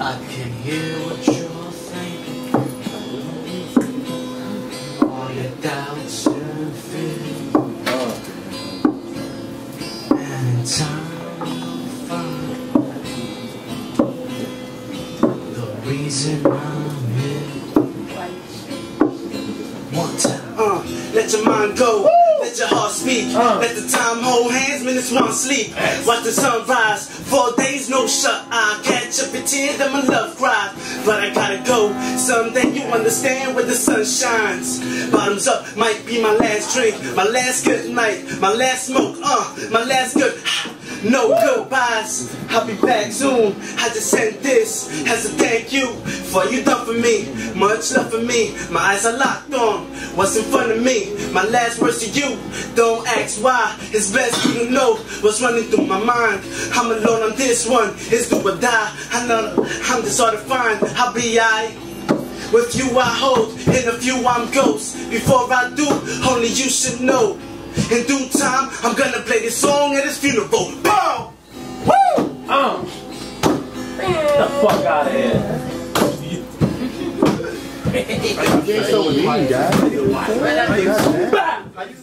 I can hear what you're thinking. All your doubts and fears. And in time you'll find the reason I'm here. One time. Uh, let your mind go, let your heart speak. Let the time hold hands, minutes one sleep. Watch the sun rise, four days no shut eye. Catch up a tear, my love cry. But I gotta go, someday you understand where the sun shines. Bottoms up might be my last drink, my last good night, my last smoke, uh, my last good. No goodbyes, I'll be back soon. I just sent this as a thank you for you done for me. Much love for me, my eyes are locked on what's in front of me. My last words to you, don't ask why. It's best you to know what's running through my mind. I'm alone on this one, it's do or die. I know I'm just hard to find, I'll be I. With you I hold, in a few I'm ghost. Before I do, only you should know. In due time, I'm gonna play this song at his funeral. Boom! Woo! Uh. Get the fuck out of here. You ain't so with me, guys. How you